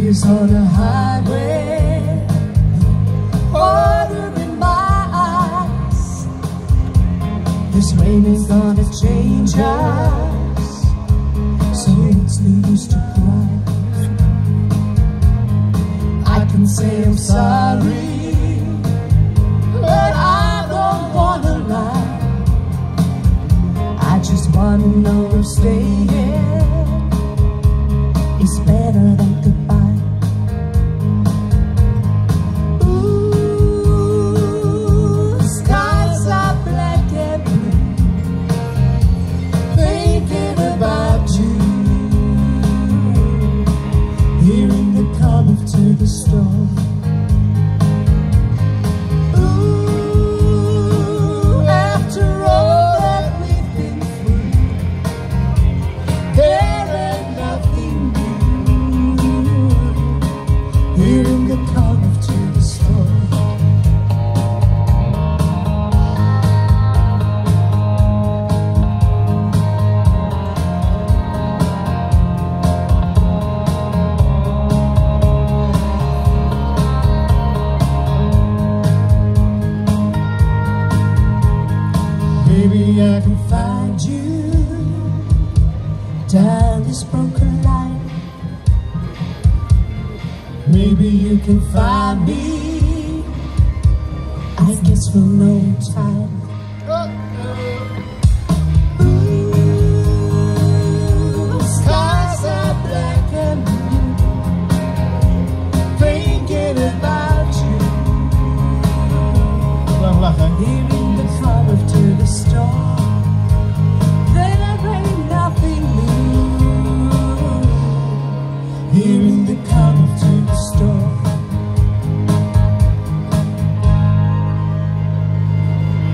She's on the highway, water in my eyes. This rain is gonna change us, so it's no use to cry. I can say I'm sorry, but I don't wanna lie. I just wanna know if staying is better nothing new. Hearing the Maybe I can find you. Down this broken line. Maybe you can find me. I guess we'll know in time. Thinking about you.